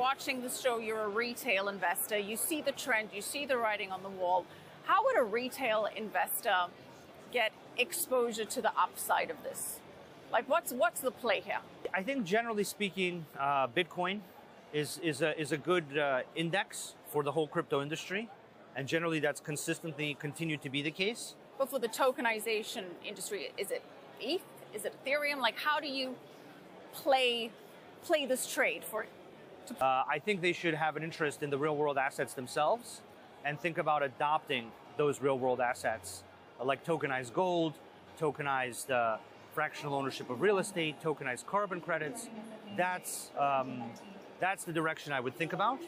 watching the show, you're a retail investor, you see the trend, you see the writing on the wall. How would a retail investor get exposure to the upside of this? Like, what's what's the play here? I think generally speaking, uh, Bitcoin is is a is a good uh, index for the whole crypto industry, and generally that's consistently continued to be the case. But for the tokenization industry, is it ETH? Is it Ethereum? Like, how do you play play this trade for? Uh, I think they should have an interest in the real world assets themselves, and think about adopting those real world assets, uh, like tokenized gold, tokenized uh, fractional ownership of real estate, tokenized carbon credits. That's um, that's the direction I would think about.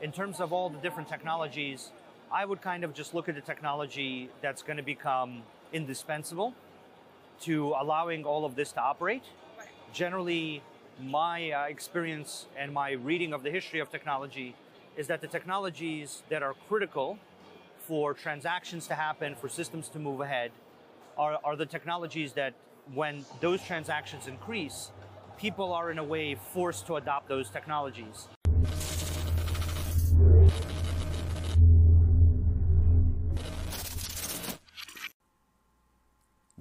In terms of all the different technologies, I would kind of just look at the technology that's going to become indispensable to allowing all of this to operate. Generally, my uh, experience and my reading of the history of technology is that the technologies that are critical for transactions to happen, for systems to move ahead, are, are the technologies that when those transactions increase, people are in a way forced to adopt those technologies.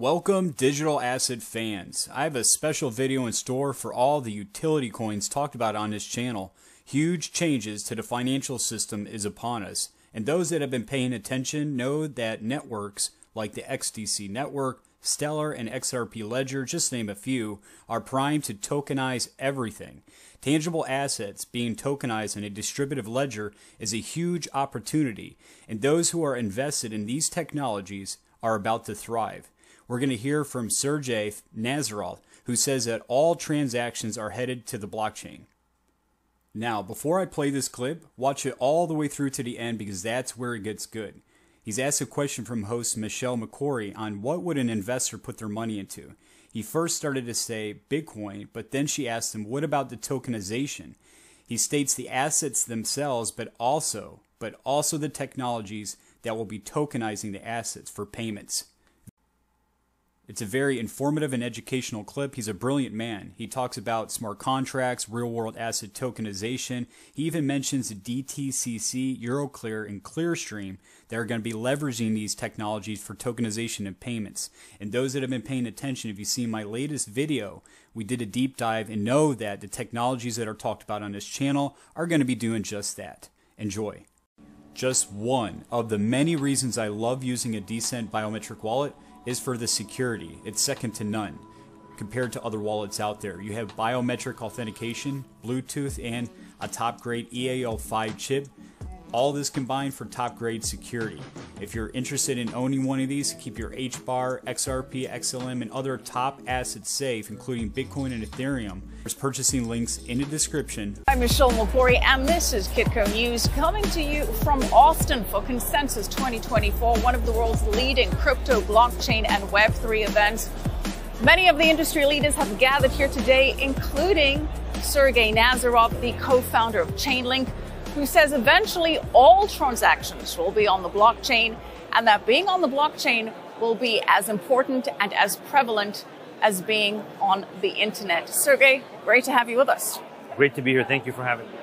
Welcome digital asset fans. I have a special video in store for all the utility coins talked about on this channel. Huge changes to the financial system is upon us, and those that have been paying attention know that networks like the XDC network, Stellar, and XRP Ledger, just name a few, are primed to tokenize everything. Tangible assets being tokenized in a distributive ledger is a huge opportunity, and those who are invested in these technologies are about to thrive. We're going to hear from Sergey Nazarov, who says that all transactions are headed to the blockchain. Now, before I play this clip, watch it all the way through to the end because that's where it gets good. He's asked a question from host Michelle Makori on what would an investor put their money into. He first started to say Bitcoin, but then she asked him, what about the tokenization? He states the assets themselves, but also, but also the technologies that will be tokenizing the assets for payments. It's a very informative and educational clip. He's a brilliant man. He talks about smart contracts, real world asset tokenization. He even mentions DTCC, Euroclear, and Clearstream that are going to be leveraging these technologies for tokenization and payments. And those that have been paying attention, if you've seen my latest video, we did a deep dive and know that the technologies that are talked about on this channel are going to be doing just that. Enjoy. Just one of the many reasons I love using a D'CENT biometric wallet is for the security. It's second to none compared to other wallets out there. You have biometric authentication, Bluetooth, and a top grade EAL5 chip. All this combined for top grade security. If you're interested in owning one of these, to keep your HBAR, XRP, XLM, and other top assets safe, including Bitcoin and Ethereum. There's purchasing links in the description. I'm Michelle Makori, and this is Kitco News coming to you from Austin for Consensus 2024, one of the world's leading crypto, blockchain, and Web3 events. Many of the industry leaders have gathered here today, including Sergey Nazarov, the co founder of Chainlink who says eventually all transactions will be on the blockchain and that being on the blockchain will be as important and as prevalent as being on the internet. Sergey, great to have you with us. Great to be here. Thank you for having me.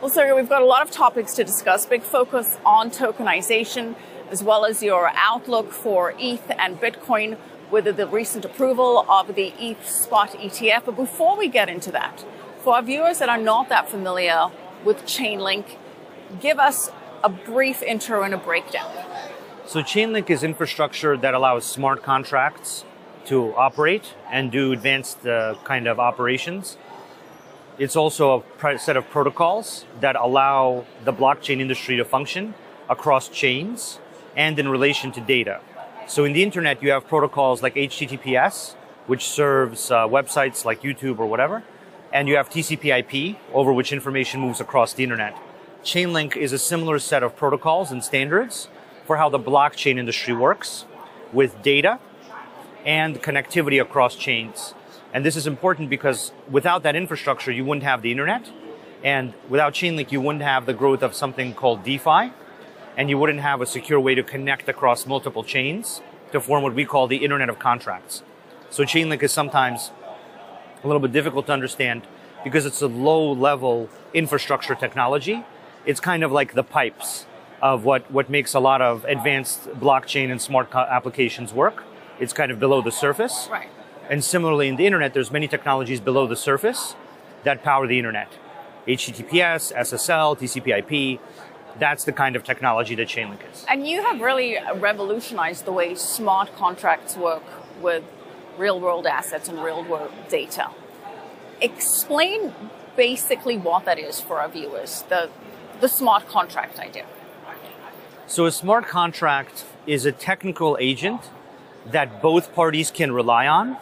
Well, Sergey, we've got a lot of topics to discuss. Big focus on tokenization, as well as your outlook for ETH and Bitcoin with the recent approval of the ETH spot ETF. But before we get into that, for our viewers that are not that familiar with Chainlink. Give us a brief intro and a breakdown. So, Chainlink is infrastructure that allows smart contracts to operate and do advanced uh, kind of operations. It's also a set of protocols that allow the blockchain industry to function across chains and in relation to data. So, in the internet, you have protocols like HTTPS, which serves uh, websites like YouTube or whatever and you have TCP/IP over which information moves across the internet. Chainlink is a similar set of protocols and standards for how the blockchain industry works with data and connectivity across chains. And this is important because without that infrastructure, you wouldn't have the internet. And without Chainlink, you wouldn't have the growth of something called DeFi. And you wouldn't have a secure way to connect across multiple chains to form what we call the Internet of Contracts. So Chainlink is sometimes a little bit difficult to understand because it's a low level infrastructure technology. It's kind of like the pipes of what, what makes a lot of advanced blockchain and smart applications work. It's kind of below the surface. Right. And similarly in the internet, there's many technologies below the surface that power the internet. HTTPS, SSL, TCP IP. That's the kind of technology that Chainlink is. And you have really revolutionized the way smart contracts work with real world assets and real world data. Explain basically what that is for our viewers, the, the smart contract idea. So, a smart contract is a technical agent that both parties can rely on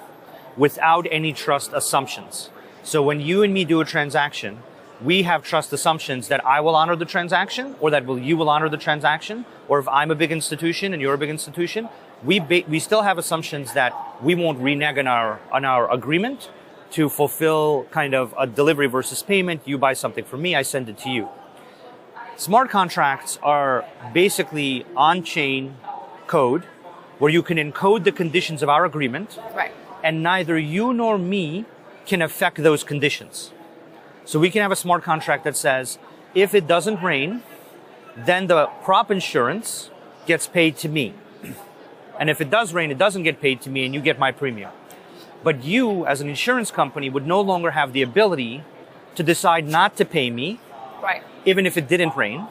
without any trust assumptions. So, when you and me do a transaction, we have trust assumptions that I will honor the transaction or that will, you will honor the transaction. Or if I'm a big institution and you're a big institution, we, ba- we still have assumptions that we won't renege on our, on our agreement to fulfill kind of a delivery versus payment. You buy something from me, I send it to you. Smart contracts are basically on-chain code where you can encode the conditions of our agreement Right. and neither you nor me can affect those conditions. So we can have a smart contract that says, if it doesn't rain, then the crop insurance gets paid to me. And if it does rain, it doesn't get paid to me and you get my premium. But you, as an insurance company, would no longer have the ability to decide not to pay me, Right. even if it didn't rain,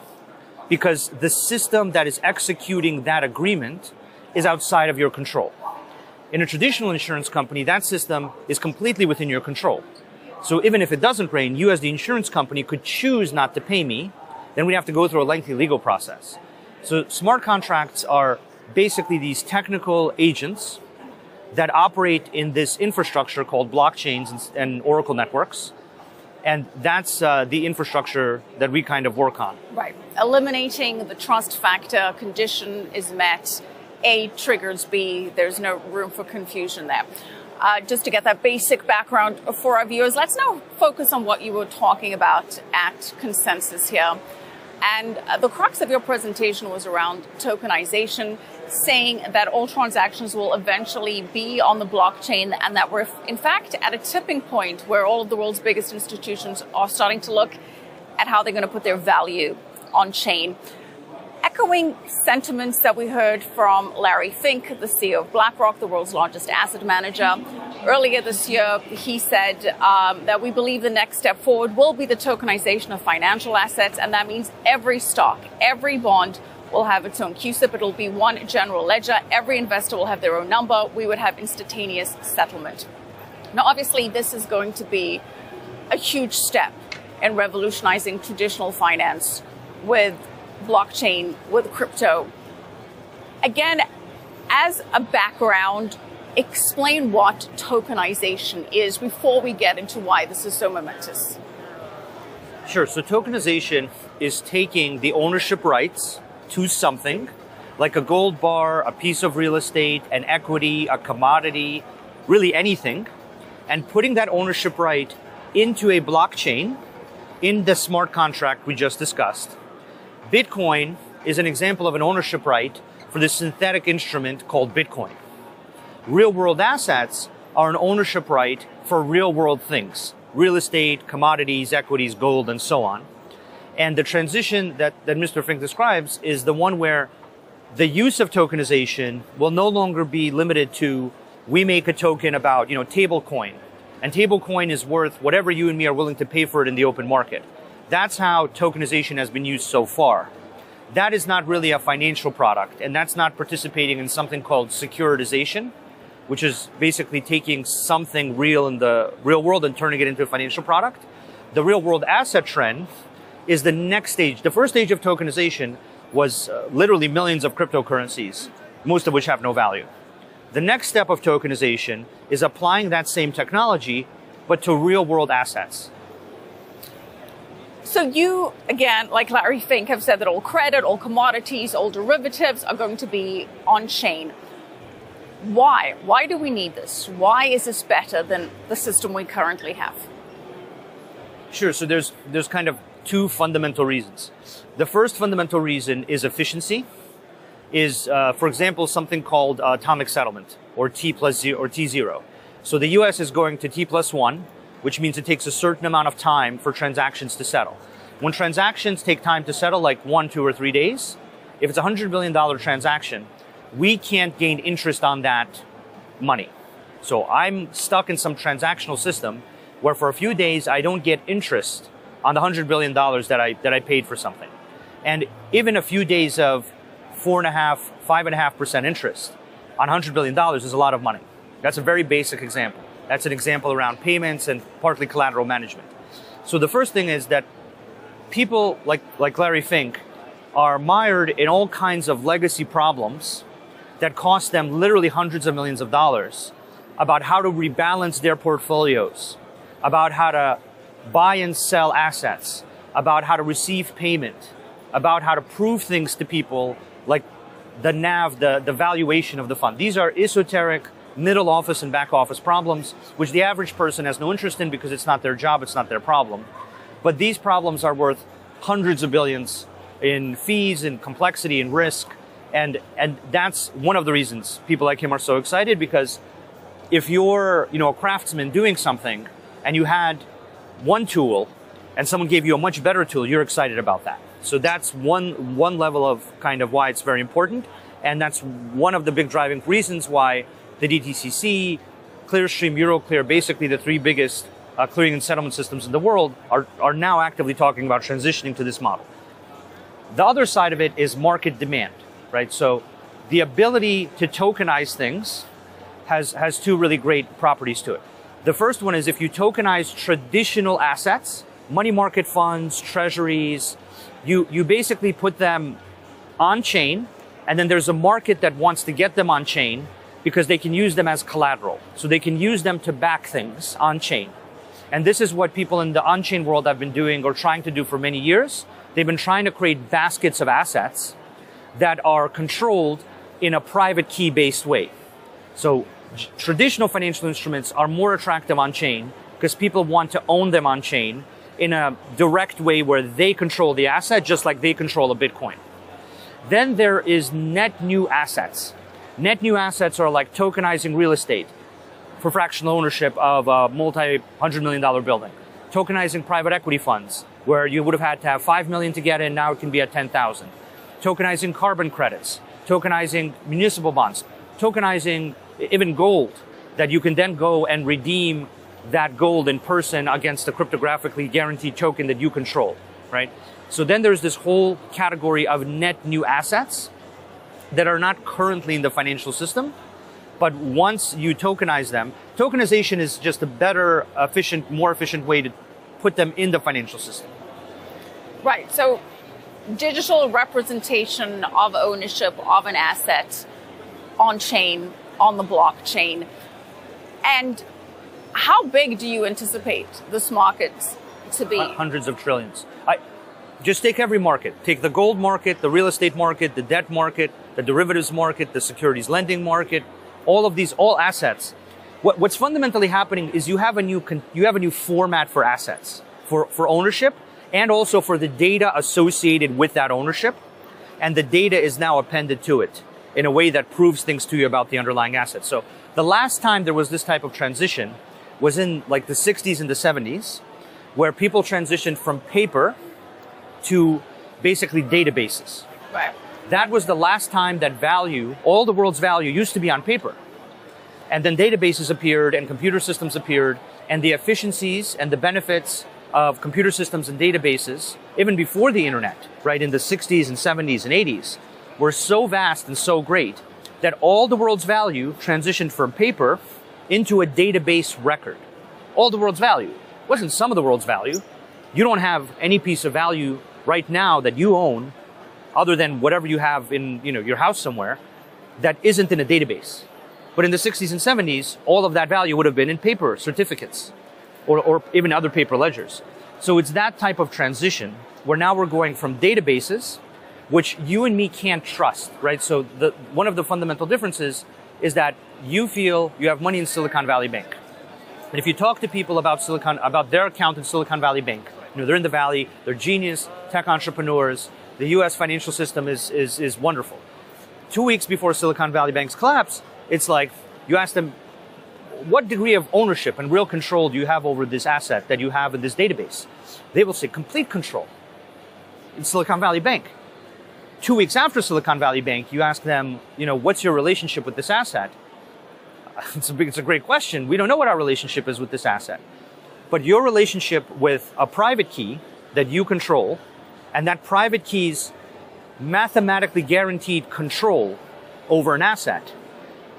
because the system that is executing that agreement is outside of your control. In a traditional insurance company, that system is completely within your control. So even if it doesn't rain, you as the insurance company could choose not to pay me, then we'd have to go through a lengthy legal process. So smart contracts are basically these technical agents that operate in this infrastructure called blockchains and, Oracle networks. And that's uh, the infrastructure that we kind of work on. Right. Eliminating the trust factor, condition is met, A triggers B. There's no room for confusion there. Uh, just to get that basic background for our viewers, let's now focus on what you were talking about at Consensus here. And uh, the crux of your presentation was around tokenization, saying that all transactions will eventually be on the blockchain and that we're, in fact, at a tipping point where all of the world's biggest institutions are starting to look at how they're going to put their value on chain. Echoing sentiments that we heard from Larry Fink, the CEO of BlackRock, the world's largest asset manager. Earlier this year, he said um, that we believe the next step forward will be the tokenization of financial assets, and that means every stock, every bond will have its own CUSIP. It'll be one general ledger. Every investor will have their own number. We would have instantaneous settlement. Now, obviously, this is going to be a huge step in revolutionizing traditional finance with blockchain, with crypto. Again, as a background, explain what tokenization is before we get into why this is so momentous. Sure. So tokenization is taking the ownership rights to something, like a gold bar, a piece of real estate, an equity, a commodity, really anything, and putting that ownership right into a blockchain in the smart contract we just discussed. Bitcoin is an example of an ownership right for this synthetic instrument called Bitcoin. Real world assets are an ownership right for real world things real estate, commodities, equities, gold, and so on. And the transition that, that Mr. Fink describes is the one where the use of tokenization will no longer be limited to we make a token about, you know, table coin. And table coin is worth whatever you and me are willing to pay for it in the open market. That's how tokenization has been used so far. That is not really a financial product, and that's not participating in something called securitization, which is basically taking something real in the real world and turning it into a financial product. The real world asset trend is the next stage. The first stage of tokenization was uh, literally millions of cryptocurrencies, most of which have no value. The next step of tokenization is applying that same technology, but to real world assets. So you, again, like Larry Fink, have said that all credit, all commodities, all derivatives are going to be on chain. Why? Why do we need this? Why is this better than the system we currently have? Sure. So there's there's kind of two fundamental reasons. The first fundamental reason is efficiency. Is uh, for example something called atomic settlement or T plus zero or T zero. So the U.S. is going to T plus one, which means it takes a certain amount of time for transactions to settle. When transactions take time to settle, like one, two, or three days, if it's a $100 billion transaction, we can't gain interest on that money. So I'm stuck in some transactional system where for a few days I don't get interest on the $100 billion that I, that I paid for something. And even a few days of four and a half, five and a half percent interest on $100 billion is a lot of money. That's a very basic example. That's an example around payments and partly collateral management. So the first thing is that people like, like Larry Fink are mired in all kinds of legacy problems that cost them literally hundreds of millions of dollars about how to rebalance their portfolios, about how to buy and sell assets, about how to receive payment, about how to prove things to people like the NAV, the, the valuation of the fund. These are esoteric middle office and back office problems, which the average person has no interest in because it's not their job, it's not their problem. But these problems are worth hundreds of billions in fees and complexity and risk. And, and that's one of the reasons people like him are so excited because if you're, you know, a craftsman doing something and you had one tool and someone gave you a much better tool, you're excited about that. So that's one, one level of kind of why it's very important. And that's one of the big driving reasons why the DTCC, Clearstream, Euroclear, basically the three biggest uh, clearing and settlement systems in the world are, are now actively talking about transitioning to this model. The other side of it is market demand, right? So the ability to tokenize things has, has two really great properties to it. The first one is if you tokenize traditional assets, money market funds, treasuries, you, you basically put them on chain, and then there's a market that wants to get them on chain because they can use them as collateral. So they can use them to back things on chain. And this is what people in the on chain world have been doing or trying to do for many years. They've been trying to create baskets of assets that are controlled in a private key based way. So traditional financial instruments are more attractive on chain because people want to own them on chain in a direct way where they control the asset just like they control a Bitcoin. Then there is net new assets. Net new assets are like tokenizing real estate for fractional ownership of a multi hundred million dollar building. Tokenizing private equity funds where you would have had to have 5 million to get in, now it can be at 10,000. Tokenizing carbon credits, tokenizing municipal bonds, tokenizing even gold that you can then go and redeem that gold in person against a cryptographically guaranteed token that you control, right? So then there's this whole category of net new assets that are not currently in the financial system, but once you tokenize them, tokenization is just a better, efficient, more efficient way to put them in the financial system. Right. So digital representation of ownership of an asset on chain on the blockchain. And how big do you anticipate this market to be? Hundreds of trillions. I, just take every market. Take the gold market, the real estate market, the debt market, the derivatives market, the securities lending market, all of these, all assets. What, what's fundamentally happening is you have a new, you have a new format for assets, for, for ownership, and also for the data associated with that ownership. And the data is now appended to it in a way that proves things to you about the underlying asset. So the last time there was this type of transition was in like the 60s and the 70s, where people transitioned from paper to basically databases. Right. That was the last time that value, all the world's value used to be on paper. And then databases appeared and computer systems appeared and the efficiencies and the benefits of computer systems and databases, even before the internet, right, in the 60s and 70s and 80s, were so vast and so great that all the world's value transitioned from paper into a database record. All the world's value. It wasn't some of the world's value. You don't have any piece of value right now that you own other than whatever you have in, you know, your house somewhere that isn't in a database. But in the 60s and 70s, all of that value would have been in paper certificates or, or even other paper ledgers. So it's that type of transition where now we're going from databases which you and me can't trust, right? So the, one of the fundamental differences is that you feel you have money in Silicon Valley Bank. And if you talk to people about Silicon, about their account in Silicon Valley Bank, you know, they're in the Valley, they're genius, tech entrepreneurs, the US financial system is, is, is wonderful. Two weeks before Silicon Valley Bank's collapse, it's like, you ask them, what degree of ownership and real control do you have over this asset that you have in this database? They will say complete control. In Silicon Valley Bank. Two weeks after Silicon Valley Bank, you ask them, you know, what's your relationship with this asset? It's a, big, it's a great question. We don't know what our relationship is with this asset. But your relationship with a private key that you control, and that private key's mathematically guaranteed control over an asset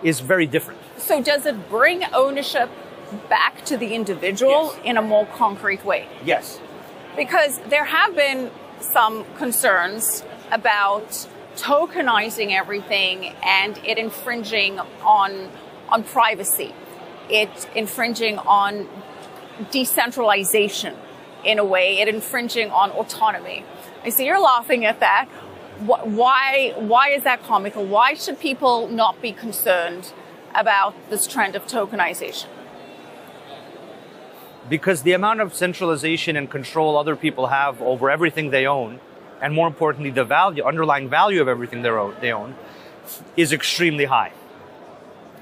is very different. So, does it bring ownership back to the individual Yes. in a more concrete way? Yes. Because there have been some concerns about tokenizing everything and it infringing on on privacy, it infringing on decentralization in a way, it infringing on autonomy. I see you're laughing at that. Why why is that comical? Why should people not be concerned about this trend of tokenization? because the amount of centralization and control other people have over everything they own, and more importantly, the value, underlying value of everything they own, they own, is extremely high.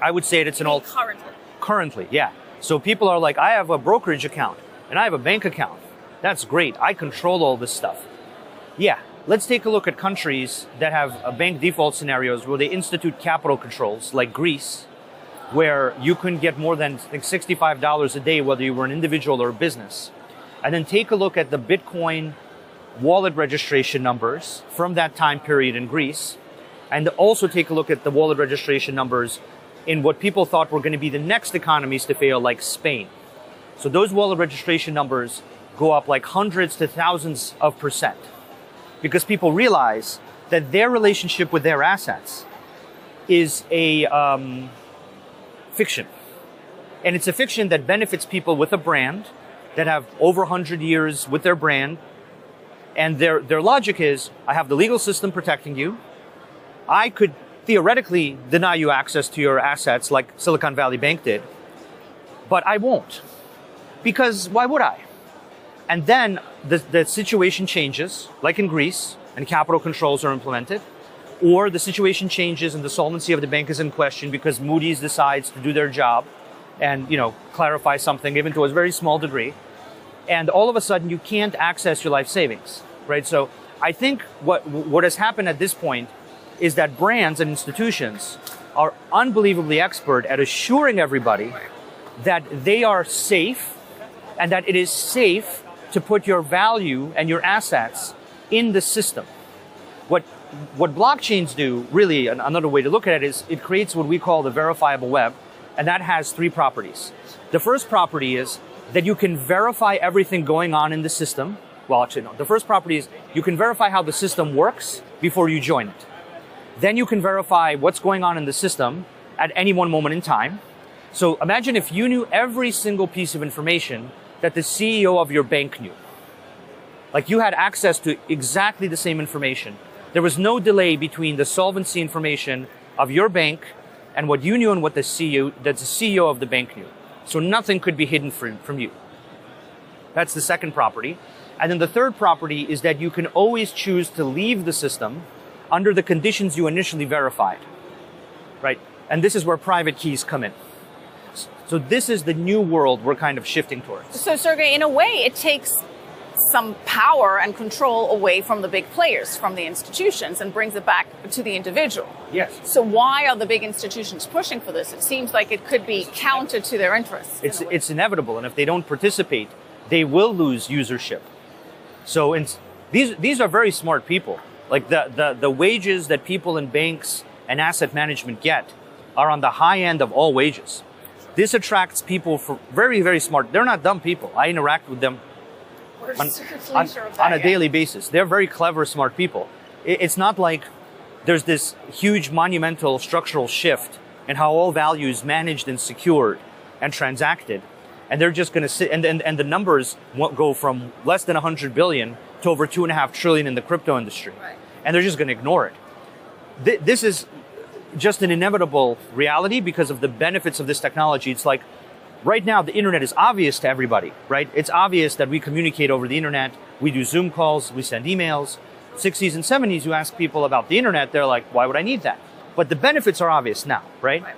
I would say it's an all currently. currently, yeah. So people are like, I have a brokerage account and I have a bank account. That's great. I control all this stuff. Yeah. Let's take a look at countries that have uh, bank default scenarios where they institute capital controls, like Greece, where you couldn't get more than like $65 a day, whether you were an individual or a business. And then take a look at the Bitcoin wallet registration numbers from that time period in Greece. And also take a look at the wallet registration numbers in what people thought were going to be the next economies to fail, like Spain. So those wallet registration numbers go up like hundreds to thousands of percent because people realize that their relationship with their assets is a um, fiction. And it's a fiction that benefits people with a brand that have over 100 years with their brand. And their, their logic is I have the legal system protecting you. I could theoretically deny you access to your assets like Silicon Valley Bank did, but I won't. Because why would I? And then the, the situation changes, like in Greece, and capital controls are implemented, or the situation changes and the solvency of the bank is in question because Moody's decides to do their job and you know clarify something, even to a very small degree, and all of a sudden you can't access your life savings, right? So I think what what has happened at this point is that brands and institutions are unbelievably expert at assuring everybody that they are safe and that it is safe to put your value and your assets in the system. What what blockchains do, really, another way to look at it is it creates what we call the verifiable web, and that has three properties. The first property is that you can verify everything going on in the system. Well, actually, no. The first property is you can verify how the system works before you join it. Then you can verify what's going on in the system at any one moment in time. So imagine if you knew every single piece of information that the CEO of your bank knew. Like you had access to exactly the same information. There was no delay between the solvency information of your bank and what you knew and what the CEO, that the CEO of the bank knew. So nothing could be hidden from, from you. That's the second property. And then the third property is that you can always choose to leave the system under the conditions you initially verified. Right? And this is where private keys come in. So this is the new world we're kind of shifting towards. So, Sergey, in a way, it takes some power and control away from the big players, from the institutions, and brings it back to the individual. Yes. So, why are the big institutions pushing for this? It seems like it could be counter to their interests. It's, way. it's inevitable. And if they don't participate, they will lose usership. So in, these, these are very smart people. Like the, the, the wages that people in banks and asset management get are on the high end of all wages. This attracts people for very, very smart. They're not dumb people. I interact with them on, on- sure on a daily basis. They're very clever, smart people. It's not like there's this huge monumental structural shift in how all value is managed and secured and transacted. And they're just going to sit, and, and, and the numbers won't go from less than 100 billion to over two and a half trillion in the crypto industry. Right. And they're just going to ignore it. Th- this is just an inevitable reality because of the benefits of this technology. It's like right now the internet is obvious to everybody, right? It's obvious that we communicate over the internet. We do Zoom calls, we send emails. 60s and 70s, you ask people about the internet, they're like, why would I need that? But the benefits are obvious now, right? Right.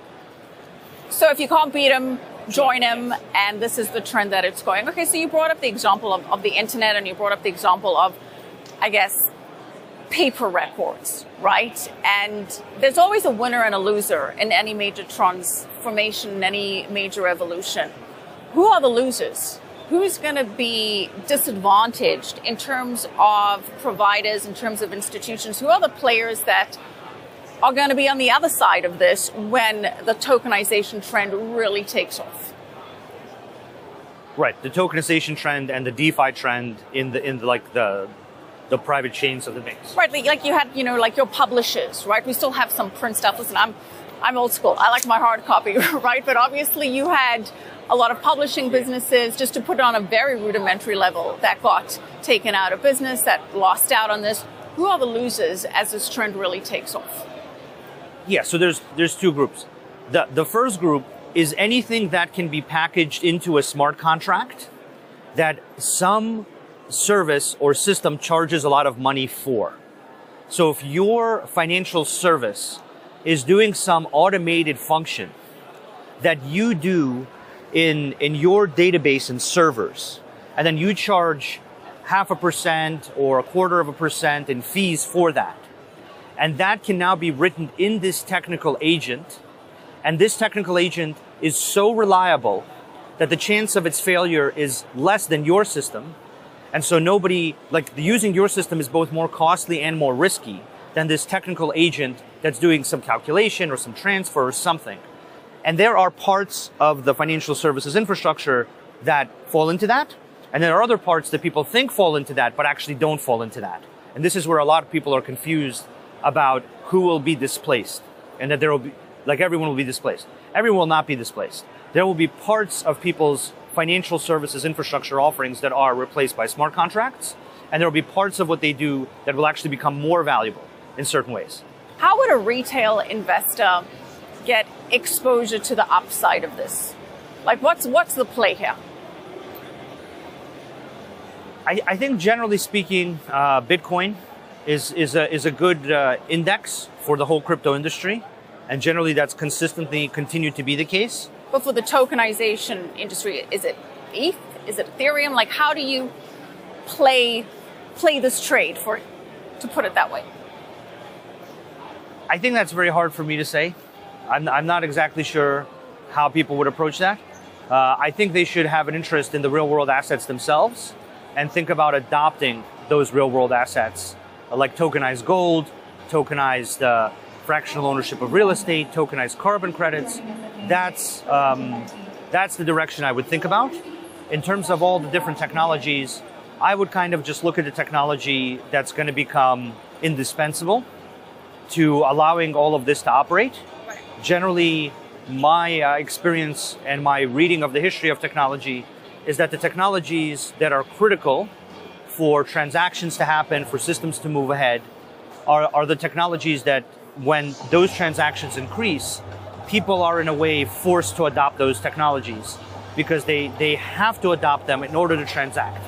So if you can't beat them, join them, and this is the trend that it's going. Okay, so you brought up the example of, of the internet and you brought up the example of, I guess, paper records, right? And there's always a winner and a loser in any major transformation, any major evolution. Who are the losers? Who's going to be disadvantaged in terms of providers, in terms of institutions? Who are the players that are going to be on the other side of this when the tokenization trend really takes off? Right, the tokenization trend and the DeFi trend in the in the, like the the private chains of the banks. Right, like you had, you know, like your publishers, right? We still have some print stuff. Listen, I'm I'm old school. I like my hard copy, right? But obviously you had a lot of publishing businesses, just to put it on a very rudimentary level, that got taken out of business, that lost out on this. Who are the losers as this trend really takes off? Yeah, so there's there's two groups. The the first group is anything that can be packaged into a smart contract that some service or system charges a lot of money for. So if your financial service is doing some automated function that you do in, in your database and servers, and then you charge half a percent or a quarter of a percent in fees for that. And that can now be written in this technical agent. And this technical agent is so reliable that the chance of its failure is less than your system and so nobody, like using your system is both more costly and more risky than this technical agent that's doing some calculation or some transfer or something. And there are parts of the financial services infrastructure that fall into that. And there are other parts that people think fall into that, but actually don't fall into that. And this is where a lot of people are confused about who will be displaced and that there will be, like everyone will be displaced. Everyone will not be displaced. There will be parts of people's financial services infrastructure offerings that are replaced by smart contracts, and there will be parts of what they do that will actually become more valuable in certain ways. How would a retail investor get exposure to the upside of this? Like, what's what's the play here? I, I think, generally speaking, uh, Bitcoin is is a is a good uh, index for the whole crypto industry, and generally that's consistently continued to be the case. But for the tokenization industry, is it ETH? Is it Ethereum? Like, how do you play play this trade for, to put it that way? I think that's very hard for me to say. I'm, I'm not exactly sure how people would approach that. Uh, I think they should have an interest in the real world assets themselves and think about adopting those real world assets, like tokenized gold, tokenized uh, fractional ownership of real estate, tokenized carbon credits. That's, um, that's the direction I would think about. In terms of all the different technologies, I would kind of just look at the technology that's going to become indispensable to allowing all of this to operate. Generally, my uh, experience and my reading of the history of technology is that the technologies that are critical for transactions to happen, for systems to move ahead, are, are the technologies that when those transactions increase, people are in a way forced to adopt those technologies because they, they have to adopt them in order to transact.